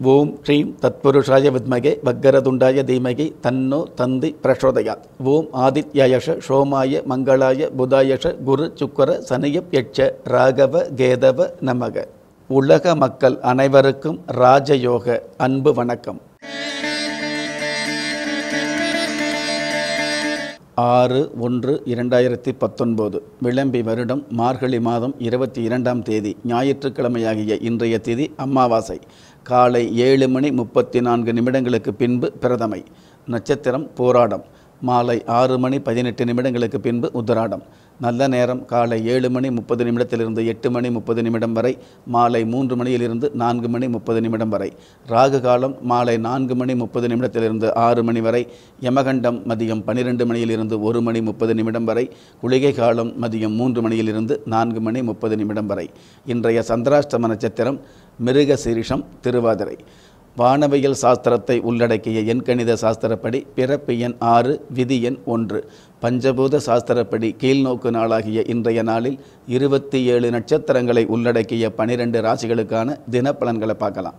ஓம் ஸ்ரீம் தத்புருஷாய வித்மகே வக்கரதுண்டாய தீமகி தன்னோ தந்தி பிரசோதயாத். ஓம் ஆதித்யாயஷ சோமாய மங்களாய புதாயஷ குரு சுக்கர சனியப் யட்ச ராகவ கேதவ நமக. உலக மக்கள் அனைவருக்கும் ராஜயோக அன்பு வணக்கம். ஆறு ஒன்று இரண்டாயிரத்தி பத்தொன்பது விளம்பி வருடம் மார்கழி மாதம் இருபத்தி இரண்டாம் தேதி ஞாயிற்றுக்கிழமையாகிய இன்றைய தேதி அமாவாசை. காலை ஏழு மணி முப்பத்தி நான்கு நிமிடங்களுக்கு பின்பு பிரதமை. நட்சத்திரம் போராடம். மாலை ஆறு மணி பதினெட்டு நிமிடங்களுக்கு பின்பு உத்தராடம் நல்ல நேரம் காலை ஏழு மணி முப்பது நிமிடத்திலிருந்து எட்டு மணி முப்பது நிமிடம் வரை மாலை மூன்று மணியிலிருந்து நான்கு மணி முப்பது நிமிடம் வரை. ராகு காலம் மாலை நான்கு மணி முப்பது நிமிடத்திலிருந்து ஆறு மணி வரை. யமகண்டம் மதியம் பன்னிரெண்டு மணியிலிருந்து ஒரு மணி முப்பது நிமிடம் வரை. குளிகை காலம் மதியம் மூன்று மணியிலிருந்து நான்கு மணி முப்பது நிமிடம் வரை. இன்றைய சந்திராஷ்டம நட்சத்திரம் மிருக சீரிஷம் திருவாதிரை. வானவியல் சாஸ்திரத்தை உள்ளடக்கிய எண்கணித சாஸ்திரப்படி பிறப்பு எண் ஆறு விதி எண் ஒன்று. பஞ்சபூத சாஸ்திரப்படி கீழ்நோக்கு நாளாகிய இன்றைய நாளில் இருபத்தி ஏழு நட்சத்திரங்களை உள்ளடக்கிய பனிரெண்டு ராசிகளுக்கான தினப்பலன்களை பார்க்கலாம்.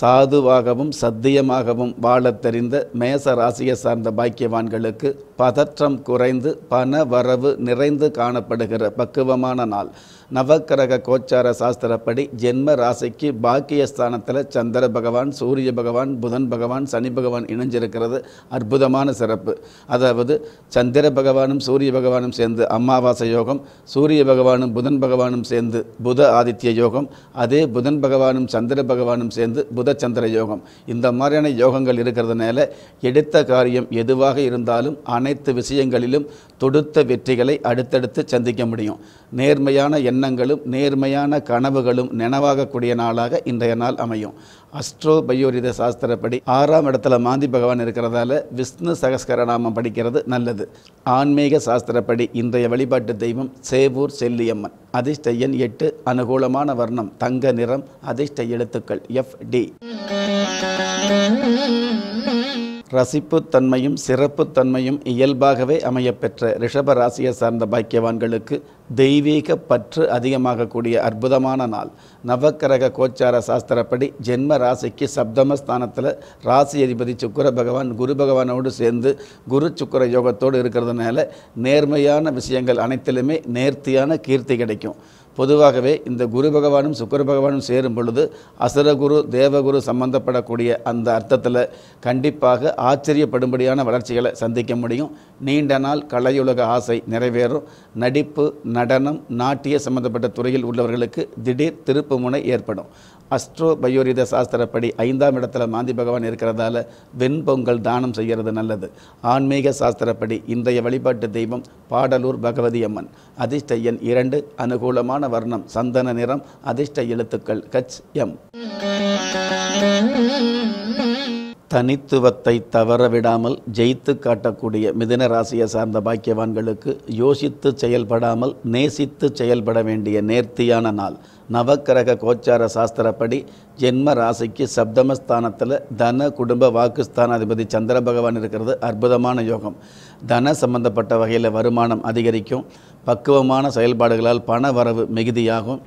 சாதுவாகவும் சத்தியமாகவும் வாழத் தெரிந்த மேச ராசியை சார்ந்த பாக்கியவான்களுக்கு பதற்றம் குறைந்து பண வரவு நிறைந்து காணப்படுகிற பக்குவமான நாள். நவக்கிரக கோச்சார சாஸ்திரப்படி ஜென்ம ராசிக்கு பாக்கியஸ்தானத்தில் சந்திர பகவான் சூரிய பகவான் புதன் பகவான் சனி பகவான் இணைஞ்சிருக்கிறது. அற்புதமான சிறப்பு. அதாவது சந்திர பகவானும் சூரிய பகவானும் சேர்ந்து அமாவாசை யோகம் சூரிய பகவானும் புதன் பகவானும் சேர்ந்து புத ஆதித்ய யோகம் அதே புதன் பகவானும் சந்திர பகவானும் சேர்ந்து புத சந்திர யோகம். இந்த மாதிரியான யோகங்கள் இருக்கிறதுனால எடுத்த காரியம் எதுவாக இருந்தாலும் அனைத்து விஷயங்களிலும் தொடுத்த வெற்றிகளை அடுத்தடுத்து சந்திக்க முடியும். நேர்மையான எண்ணங்களும் நேர்மையான கனவுகளும் நினைவாகக்கூடிய நாளாக இன்றைய நாள் அமையும். அஸ்ட்ரோ பயோரித சாஸ்திரப்படி ஆறாம் இடத்துல மாந்தி பகவான் இருக்கிறதால விஷ்ணு சகஸ்கரநாமம் படிக்கிறது நல்லது. ஆன்மீக சாஸ்திரப்படி இன்றைய வழிபாட்டு தெய்வம் சேவூர் செல்லியம்மன். அதிர்ஷ்ட எட்டு அனுகூலமான வர்ணம் தங்க நிறம் அதிர்ஷ்ட எழுத்துக்கள் எஃப் டி ரசிப்புத்தன்மையும் சிறப்புத்தன்மையும் இயல்பாகவே அமையப்பெற்ற ரிஷப ராசியை சார்ந்த பாக்கியவான்களுக்கு தெய்வீக பற்று அதிகமாகக்கூடிய அற்புதமான நாள். நவக்கிரக கோச்சார சாஸ்திரப்படி ஜென்ம ராசிக்கு சப்தமஸ்தானத்தில் ராசி அதிபதி சுக்கர பகவான் குரு பகவானோடு சேர்ந்து குரு சுக்கர யோகத்தோடு இருக்கிறதுனால நேர்மையான விஷயங்கள் அனைத்திலுமே நேர்த்தியான கீர்த்தி கிடைக்கும். பொதுவாகவே இந்த குரு பகவானும் சுக்கர பகவானும் சேரும் பொழுது அசுரகுரு தேவகுரு சம்பந்தப்படக்கூடிய அந்த அர்த்தத்தில் கண்டிப்பாக ஆச்சரியப்படும்படியான வளர்ச்சிகளை சந்திக்க முடியும். நீண்ட நாள் கலையுலக ஆசை நிறைவேறும். நடிப்பு நடனம் நாட்டிய சம்பந்தப்பட்ட துறையில் உள்ளவர்களுக்கு திடீர் திருப்பு முனை ஏற்படும். அஸ்ட்ரோ பயோரித சாஸ்திரப்படி ஐந்தாம் இடத்துல மாந்தி பகவான் இருக்கிறதால வெண்பொங்கல் தானம் செய்கிறது நல்லது. ஆன்மீக சாஸ்திரப்படி இன்றைய வழிபாட்டு தெய்வம் பாடலூர் பகவதி அம்மன். அதிர்ஷ்ட எண் இரண்டு அனுகூலமான வர்ணம் சந்தன நிறம் அதிர்ஷ்ட எழுத்துக்கள் கச் எம். தனித்துவத்தை தவறவிடாமல் ஜெயித்து காட்டக்கூடிய மிதுன ராசியை சார்ந்த பாக்கியவான்களுக்கு யோசித்து செயல்படாமல் நேசித்து செயல்பட வேண்டிய நேர்த்தியான நாள். நவக்கிரக கோச்சார சாஸ்திரப்படி ஜென்ம ராசிக்கு சப்தமஸ்தானத்தில் தன குடும்ப வாக்குஸ்தானாதிபதி சந்திர பகவான் இருக்கிறது அற்புதமான யோகம். தன சம்பந்தப்பட்ட வகையில் வருமானம் அதிகரிக்கும். பக்குவமான செயல்பாடுகளால் பண வரவு மிகுதியாகும்.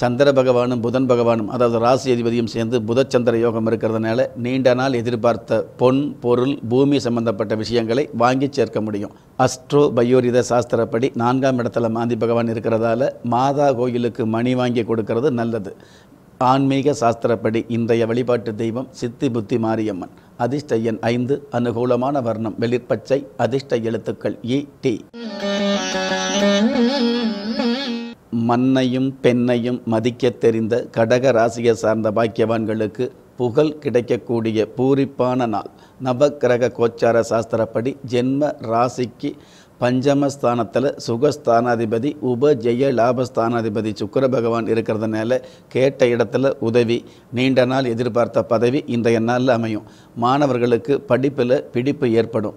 சந்திர பகவானும் புதன் பகவானும் அதாவது ராசி அதிபதியும் சேர்ந்து புதச்சந்திர யோகம் இருக்கிறதுனால நீண்ட நாள் எதிர்பார்த்த பொன் பொருள் பூமி சம்பந்தப்பட்ட விஷயங்களை வாங்கி சேர்க்க முடியும். அஸ்ட்ரோ பயோரித சாஸ்திரப்படி நான்காம் இடத்துல மாந்தி பகவான் இருக்கிறதால மாதா கோயிலுக்கு மணி வாங்கி கொடுக்கறது நல்லது. ஆன்மீக சாஸ்திரப்படி இன்றைய வழிபாட்டு தெய்வம் சித்தி புத்தி மாரியம்மன். அதிர்ஷ்ட எண் ஐந்து அனுகூலமான வர்ணம் வெளிர்பச்சை அதிர்ஷ்ட எழுத்துக்கள் இ டி. மண்ணையும் பெண்ணையும் மதிக்கத் தெரிந்த கடக ராசியை சார்ந்த பாக்கியவான்களுக்கு புகழ் கிடைக்கக்கூடிய பூரிப்பான நாள். நவக்கிரக கோச்சார சாஸ்திரப்படி ஜென்ம ராசிக்கு பஞ்சமஸ்தானத்தில் சுகஸ்தானாதிபதி உப ஜெய லாபஸ்தானாதிபதி சுக்கர பகவான் இருக்கிறதுனால கேட்ட இடத்துல உதவி நீண்ட நாள் எதிர்பார்த்த பதவி இன்றைய நாளில் அமையும். மாணவர்களுக்கு படிப்பில் பிடிப்பு ஏற்படும்.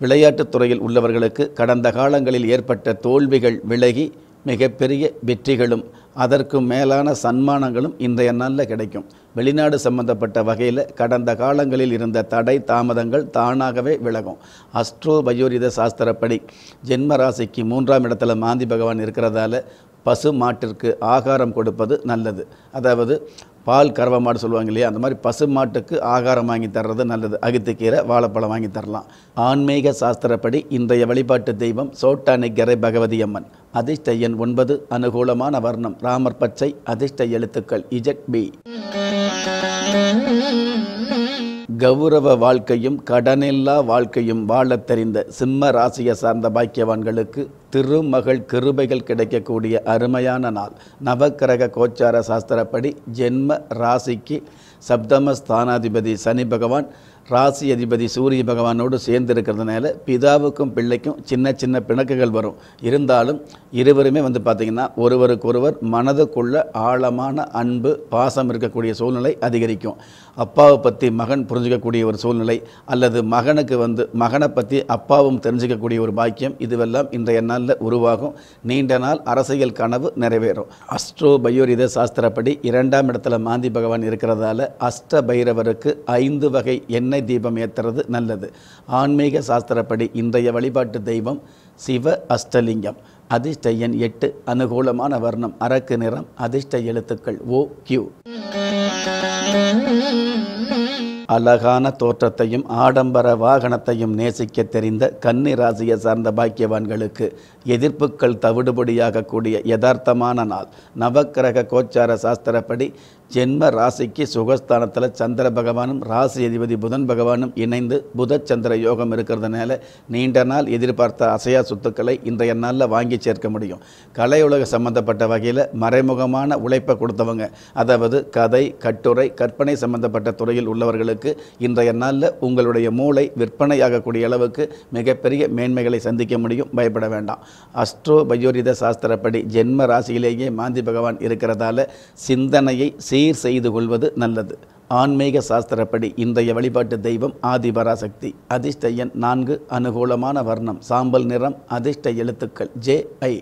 விளையாட்டுத் துறையில் உள்ளவர்களுக்கு கடந்த காலங்களில் ஏற்பட்ட தோல்விகள் விலகி மிகப்பெரிய வெற்றிகளும் அதற்கு மேலான சன்மானங்களும் இன்றைய நாளில் கிடைக்கும். வெளிநாடு சம்பந்தப்பட்ட வகையில் கடந்த காலங்களில் இருந்த தடை தாமதங்கள் தானாகவே விலகும். அஸ்ட்ரோ பயோரித சாஸ்திரப்படி ஜென்ம ராசிக்கு மூன்றாம் இடத்துல மாந்தி பகவான் இருக்கிறதால பசு மாட்டிற்கு ஆகாரம் கொடுப்பது நல்லது. அதாவது பால் கறவை மாடு சொல்லுவாங்க இல்லையா? அந்த மாதிரி பசு மாட்டுக்கு ஆகாரம் வாங்கி தர்றது நல்லது. அகித்துக்கீரை வாழைப்பழம் வாங்கி தரலாம். ஆன்மீக சாஸ்திரப்படி இன்றைய வழிபாட்டு தெய்வம் சோட்டானிக்கரை பகவதி அம்மன். அதிர்ஷ்ட எண் ஒன்பது அனுகூலமான வர்ணம். ராமர் பச்சை அதிர்ஷ்ட எழுத்துக்கள் இஜட் பி. கௌரவ வாழ்க்கையும் கடனில்லா வாழ்க்கையும் வாழத் தெரிந்த சிம்ம ராசியை சார்ந்த பாக்கியவான்களுக்கு திருமகள் கிருபைகள் கிடைக்கக்கூடிய அருமையான நாள். நவக்கிரக கோச்சார சாஸ்திரப்படி ஜென்ம ராசிக்கு சப்தம ஸ்தானாதிபதி சனி பகவான் ராசி அதிபதி சூரிய பகவானோடு சேர்ந்து இருக்கிறதுனால பிதாவுக்கும் பிள்ளைக்கும் சின்ன சின்ன பிணக்குகள் வரும். இருந்தாலும் இருவருமே வந்து பார்த்திங்கன்னா ஒருவருக்கொருவர் மனதுக்குள்ள ஆழமான அன்பு பாசம் இருக்கக்கூடிய சூழ்நிலை அதிகரிக்கும். அப்பாவை பற்றி மகன் புரிஞ்சுக்கக்கூடிய ஒரு சூழ்நிலை அல்லது மகனுக்கு வந்து மகனை பற்றி அப்பாவும் தெரிஞ்சுக்கக்கூடிய ஒரு பாக்கியம் இதுவெல்லாம் இன்றைய நாளில் உருவாகும். நீண்ட நாள் அரசியல் கனவு நிறைவேறும். அஸ்ட்ரோ பயோரித சாஸ்திரப்படி இரண்டாம் இடத்துல மாந்தி பகவான் இருக்கிறதால அஷ்ட பைரவருக்கு ஐந்து வகை எண்ணெய் எண்ணெய் தீபம் ஏற்றுறது நல்லது. ஆன்மீக சாஸ்திரப்படி இன்றைய வழிபாட்டு தெய்வம் சிவ அஷ்டலிங்கம். அதிர்ஷ்ட எண் எட்டு அனுகூலமான வர்ணம் அரக்கு நிறம் அதிர்ஷ்ட எழுத்துக்கள் ஓ கியூ. அழகான தோற்றத்தையும் ஆடம்பர வாகனத்தையும் நேசிக்க தெரிந்த கன்னி ராசியை சார்ந்த பாக்கியவான்களுக்கு எதிர்ப்புகள் தவிடுபடியாகக்கூடிய யதார்த்தமான நாள். நவக்கிரக கோச்சார சாஸ்திரப்படி ஜென்ம ராசிக்கு சுகஸ்தானத்தில் சந்திர பகவானும் ராசி அதிபதி புதன் பகவானும் இணைந்து புத சந்திர யோகம் இருக்கிறதுனால நீண்ட நாள் எதிர்பார்த்த அசையா சொத்துக்களை இன்றைய நாளில் வாங்கி சேர்க்க முடியும். கலை உலக சம்பந்தப்பட்ட வகையில் மறைமுகமான உழைப்பை கொடுத்தவங்க அதாவது கதை கட்டுரை கற்பனை சம்பந்தப்பட்ட துறையில் உள்ளவர்களுக்கு இன்றைய நாளில் உங்களுடைய மூளை விற்பனையாகக்கூடிய அளவுக்கு மிகப்பெரிய மேன்மைகளை சந்திக்க முடியும். பயப்பட வேண்டாம். அஸ்ட்ரோ பயோரித சாஸ்திரப்படி ஜென்ம ராசியிலேயே மாந்தி பகவான் இருக்கிறதால சிந்தனையை சீர் செய்து கொள்வது நல்லது. ஆன்மீக சாஸ்திரப்படி இன்றைய வழிபாட்டு தெய்வம் ஆதிபராசக்தி. அதிர்ஷ்ட எண் நான்கு அனுகூலமான வர்ணம் சாம்பல் நிறம் அதிர்ஷ்ட எழுத்துக்கள் ஜே ஐ.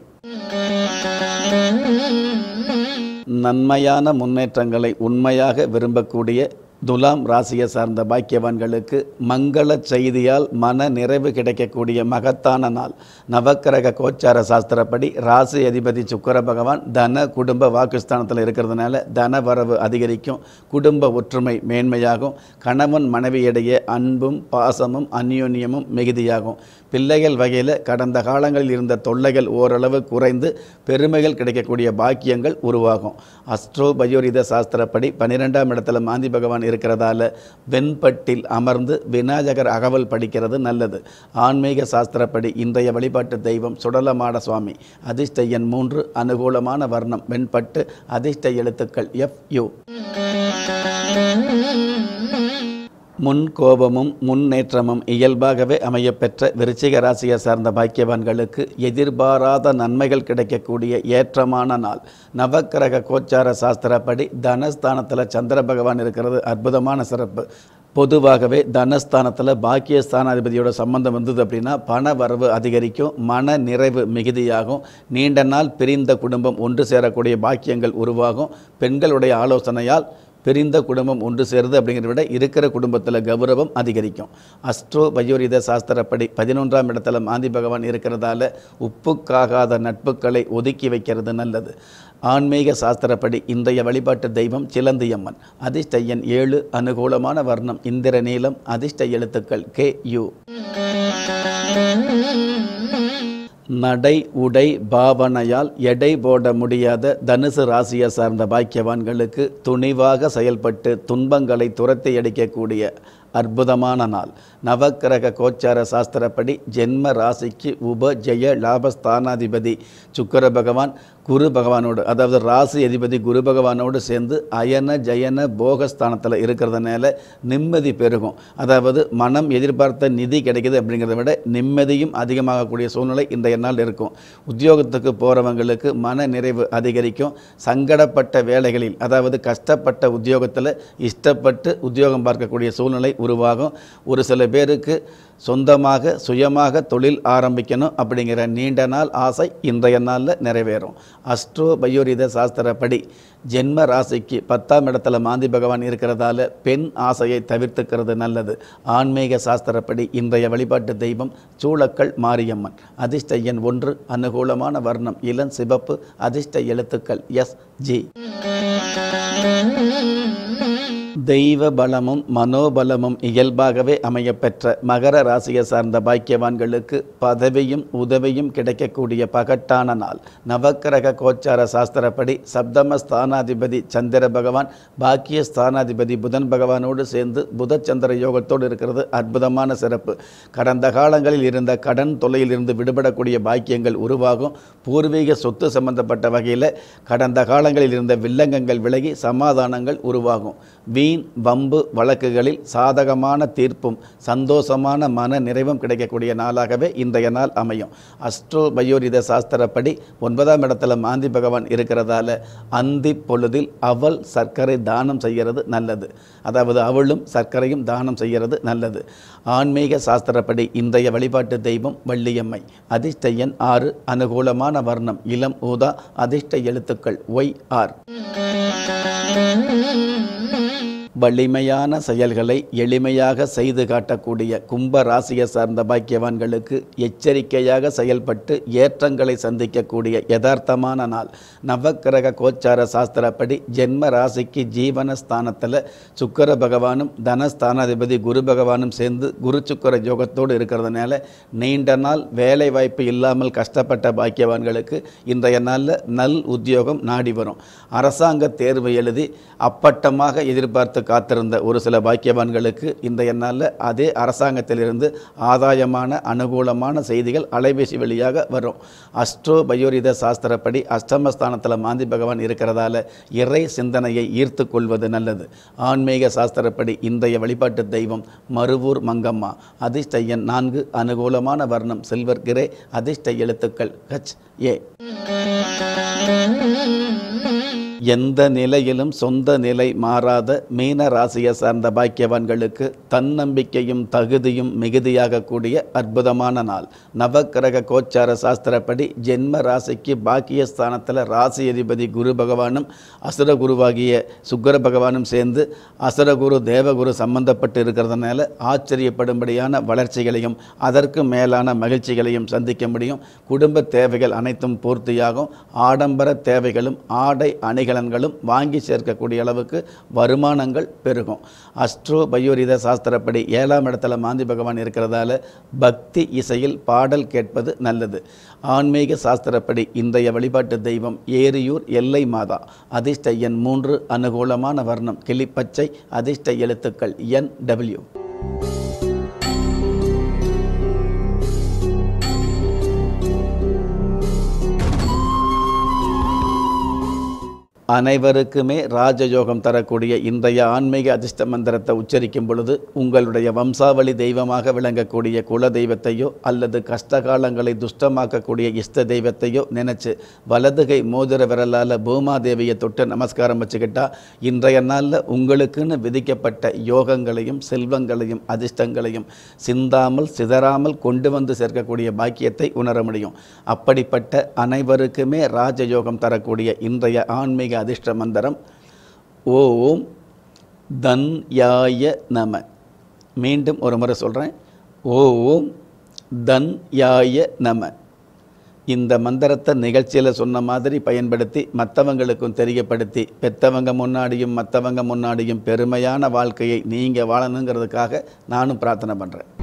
நன்மையான முன்னேற்றங்களை உண்மையாக விரும்பக்கூடிய துலாம் ராசியை சார்ந்த பாக்கியவான்களுக்கு மங்கள செய்தியால் மன நிறைவு கிடைக்கக்கூடிய மகத்தான நாள். நவக்கிரக கோச்சார சாஸ்திரப்படி ராசி அதிபதி சுக்கர பகவான் தன குடும்ப வாக்குஸ்தானத்தில் இருக்கிறதுனால தன வரவு அதிகரிக்கும். குடும்ப ஒற்றுமை மேன்மையாகும். கணவன் மனைவியிடையே அன்பும் பாசமும் அந்யோன்யமும் மிகுதியாகும். பிள்ளைகள் வகையில் கடந்த காலங்களில் இருந்த தொல்லைகள் ஓரளவு குறைந்து பெருமைகள் கிடைக்கக்கூடிய பாக்கியங்கள் உருவாகும். அஸ்ட்ரோ பயோரித சாஸ்திரப்படி பன்னிரெண்டாம் இடத்துல மாந்தி பகவான் இருக்கிறதால வெண்பட்டில் அமர்ந்து விநாயகர் அகவல் படிக்கிறது நல்லது. ஆன்மீக சாஸ்திரப்படி இன்றைய வழிபாட்டு தெய்வம் சுடலமாட சுவாமி. அதிர்ஷ்ட எண் மூன்று அனுகூலமான வர்ணம் வெண்பட்டு அதிர்ஷ்ட எழுத்துக்கள் எஃப் யு முன் கோபமும் முன்னேற்றமும் இயல்பாகவே அமையப்பெற்ற விருச்சிக ராசியை சார்ந்த பாக்கியவான்களுக்கு எதிர்பாராத நன்மைகள் கிடைக்கக்கூடிய ஏற்றமான நாள். நவக்கிரக கோச்சார சாஸ்திரப்படி தனஸ்தானத்தில் சந்திர பகவான் இருக்கிறது. அற்புதமான சிறப்பு. பொதுவாகவே தனஸ்தானத்தில் பாக்கியஸ்தானாதிபதியோட சம்பந்தம் வந்தது அப்படின்னா பண வரவு அதிகரிக்கும் மன நிறைவு மிகுதியாகும். நீண்ட நாள் பிரிந்த குடும்பம் ஒன்று சேரக்கூடிய பாக்கியங்கள் உருவாகும். பெண்களுடைய ஆலோசனையால் பிரிந்த குடும்பம் ஒன்று சேருது அப்படிங்கிறத விட இருக்கிற குடும்பத்தில் கௌரவம் அதிகரிக்கும். அஸ்ட்ரோ பயோரித சாஸ்திரப்படி பதினொன்றாம் இடத்துல மாந்தி பகவான் இருக்கிறதால உப்புக்காகாத நட்புகளை ஒதுக்கி வைக்கிறது நல்லது. ஆன்மீக சாஸ்திரப்படி இன்றைய வழிபாட்டு தெய்வம் சிலந்தியம்மன். அதிர்ஷ்டையன் ஏழு அனுகூலமான வர்ணம் இந்திர நீளம் அதிர்ஷ்ட எழுத்துக்கள் கே யு. நடை உடை பாவனையால் எடை போட முடியாத தனுசு ராசியை சார்ந்த பாக்கியவான்களுக்கு துணிவாக செயல்பட்டு துன்பங்களை துரத்தி அடிக்கக்கூடிய அற்புதமான நாள். நவக்கிரக கோச்சார சாஸ்திரப்படி ஜென்ம ராசிக்கு உப ஜெய லாபஸ்தானாதிபதி சுக்கர பகவான் குரு பகவானோடு அதாவது ராசி அதிபதி குரு பகவானோடு சேர்ந்து அயன ஜயன போகஸ்தானத்தில் இருக்கிறதுனால நிம்மதி பெருகும். அதாவது மனம் எதிர்பார்த்த நிதி கிடைக்குது அப்படிங்கிறத விட நிம்மதியும் அதிகமாகக்கூடிய சூழ்நிலை இன்றைய நாள் இருக்கும். உத்தியோகத்துக்கு போகிறவங்களுக்கு மன நிறைவு அதிகரிக்கும். சங்கடப்பட்ட வேலைகளில் அதாவது கஷ்டப்பட்ட உத்தியோகத்தில் இஷ்டப்பட்டு உத்தியோகம் பார்க்கக்கூடிய சூழ்நிலை உருவாகும். ஒரு சில பேருக்கு சொந்தமாக சுயமாக தொழில் ஆரம்பிக்கணும் அப்படிங்கிற நீண்ட நாள் ஆசை இன்றைய நாளில் நிறைவேறும். அஸ்ட்ரோ பயோரித சாஸ்திரப்படி ஜென்ம ராசிக்கு பத்தாம் இடத்துல மாந்தி பகவான் இருக்கிறதால பெண் ஆசையை தவிர்த்துக்கிறது நல்லது. ஆன்மீக சாஸ்திரப்படி இன்றைய வழிபாட்டு தெய்வம் சூளக்கல் மாரியம்மன். அதிர்ஷ்ட எண் ஒன்று அனுகூலமான வர்ணம் இளம் சிவப்பு அதிர்ஷ்ட எழுத்துக்கள் எஸ் ஜி. தெய்வ பலமும் மனோபலமும் இயல்பாகவே அமையப்பெற்ற மகர ராசியை சார்ந்த பாக்கியவான்களுக்கு பதவியும் உதவியும் கிடைக்கக்கூடிய பகட்டான நாள். நவக்கிரக கோச்சார சாஸ்திரப்படி சப்தம ஸ்தானாதிபதி சந்திர பகவான் பாக்கிய ஸ்தானாதிபதி புதன் பகவானோடு சேர்ந்து புதச்சந்திர யோகத்தோடு இருக்கிறது அற்புதமான சிறப்பு. கடந்த காலங்களில் இருந்த கடன் தொல்லையிலிருந்து விடுபடக்கூடிய பாக்கியங்கள் உருவாகும். பூர்வீக சொத்து சம்பந்தப்பட்ட வகையில் கடந்த காலங்களில் இருந்த வில்லங்கங்கள் விலகி சமாதானங்கள் உருவாகும். வீண் வம்பு வழக்குகளில் சாதகமான தீர்ப்பும் சந்தோஷமான மன நிறைவும் கிடைக்கக்கூடிய நாளாகவே இன்றைய நாள் அமையும். அஸ்ட்ரோ பயோரித சாஸ்திரப்படி ஒன்பதாம் இடத்துல மாந்தி பகவான் இருக்கிறதால அந்தி பொழுதில் அவள் சர்க்கரை தானம் செய்கிறது நல்லது. அதாவது அவளும் சர்க்கரையும் தானம் செய்கிறது நல்லது. ஆன்மீக சாஸ்திரப்படி இன்றைய வழிபாட்டு தெய்வம் வள்ளியம்மை. அதிர்ஷ்ட ஆறு அனுகூலமான வர்ணம் இளம் ஊதா அதிர்ஷ்ட எழுத்துக்கள் ஒய் ஆர். வலிமையான செயல்களை எளிமையாக செய்து காட்டக்கூடிய கும்ப ராசியை சார்ந்த பாக்கியவான்களுக்கு எச்சரிக்கையாக செயல்பட்டு ஏற்றங்களை சந்திக்கக்கூடிய யதார்த்தமான நாள். நவக்கிரக கோச்சார சாஸ்திரப்படி ஜென்ம ராசிக்கு ஜீவன ஸ்தானத்தில் சுக்கர பகவானும் தனஸ்தானாதிபதி குரு பகவானும் சேர்ந்து குரு சுக்கர யோகத்தோடு இருக்கிறதுனால நீண்ட நாள் வேலை வாய்ப்பு இல்லாமல் கஷ்டப்பட்ட பாக்கியவான்களுக்கு இன்றைய நாளில் நல் உத்தியோகம் நாடி வரும். அரசாங்க தேர்வு எழுதி அப்பட்டமாக எதிர்பார்த்து காத்திருந்த ஒரு சில பாக்கியவான்களுக்கு இந்த நாளில் அதே அரசாங்கத்திலிருந்து ஆதாயமான அனுகூலமான செய்திகள் அலைபேசி வழியாக வரும். அஸ்ட்ரோ பயோரித சாஸ்திரப்படி அஷ்டமஸ்தானத்தில் மாந்தி பகவான் இருக்கிறதால இறை சிந்தனையை ஈர்த்து கொள்வது நல்லது. ஆன்மீக சாஸ்திரப்படி இன்றைய வழிபாட்டு தெய்வம் மருவூர் மங்கம்மா. அதிர்ஷ்ட நான்கு அனுகூலமான வர்ணம் சில்வர் கிரே அதிர்ஷ்ட எழுத்துக்கள் ஹச் ஏ. எந்த நிலையிலும் சொந்த நிலை மாறாத மீன ராசியை சார்ந்த பாக்கியவான்களுக்கு தன்னம்பிக்கையும் தகுதியும் மிகுதியாகக்கூடிய அற்புதமான நாள். நவக்கிரக கோச்சார சாஸ்திரப்படி ஜென்ம ராசிக்கு பாக்கியஸ்தானத்தில் ராசி அதிபதி குரு பகவானும் அசுரகுருவாகிய சுக்கர பகவானும் சேர்ந்து அசுரகுரு தேவகுரு சம்பந்தப்பட்டு இருக்கிறதுனால ஆச்சரியப்படும்படியான வளர்ச்சிகளையும் அதற்கு மேலான மகிழ்ச்சிகளையும் சந்திக்க முடியும். குடும்ப தேவைகள் அனைத்தும் பூர்த்தியாகும். ஆடம்பர தேவைகளும் ஆடை அணிகலன்களும் வாங்கி சேர்க்கக்கூடிய அளவுக்கு வருமானங்கள் பெருகும். அஸ்ட்ரோ பயோரித சாஸ்திரப்படி ஏழாம் இடத்துல மாந்தி பகவான் இருக்கிறதால பக்தி இசையில் பாடல் கேட்பது நல்லது. ஆன்மீக சாஸ்திரப்படி இன்றைய வழிபாட்டு தெய்வம் ஏரியூர் எல்லை மாதா. அதிர்ஷ்ட எண் மூன்று அனுகூலமான வர்ணம் கிளிப்பச்சை அதிர்ஷ்ட எழுத்துக்கள் என் டபிள்யூ. அனைவருக்குமே ராஜயோகம் தரக்கூடிய இன்றைய ஆன்மீக அதிர்ஷ்ட மந்திரத்தை உச்சரிக்கும் பொழுது உங்களுடைய வம்சாவளி தெய்வமாக விளங்கக்கூடிய குல தெய்வத்தையோ அல்லது கஷ்டகாலங்களை துஷ்டமாக்கக்கூடிய இஷ்ட தெய்வத்தையோ நினைச்சு வலதுகை மோதிர விரலால் பூமாதேவியை தொட்டு நமஸ்காரம் வச்சுக்கிட்டா இன்றைய நாளில் உங்களுக்குன்னு விதிக்கப்பட்ட யோகங்களையும் செல்வங்களையும் அதிர்ஷ்டங்களையும் சிந்தாமல் சிதறாமல் கொண்டு வந்து சேர்க்கக்கூடிய பாக்கியத்தை உணர முடியும். அப்படிப்பட்ட அனைவருக்குமே ராஜயோகம் தரக்கூடிய இன்றைய ஆன்மீக அதிர்ஷ்ட மந்திரம். ஓம் தன்யாய நம. மீண்டும் ஒரு முறை சொல்கிறேன் ஓம் தன்யாய நம. இந்த மந்திரத்தை நிகழ்ச்சியில் சொன்ன மாதிரி பயன்படுத்தி மற்றவங்களுக்கும் தெரியப்படுத்தி பெற்றவங்க முன்னாடியும் மற்றவங்க முன்னாடியும் பெருமையான வாழ்க்கையை நீங்கள் வாழணுங்கிறதுக்காக நானும் பிரார்த்தனை பண்ணுறேன்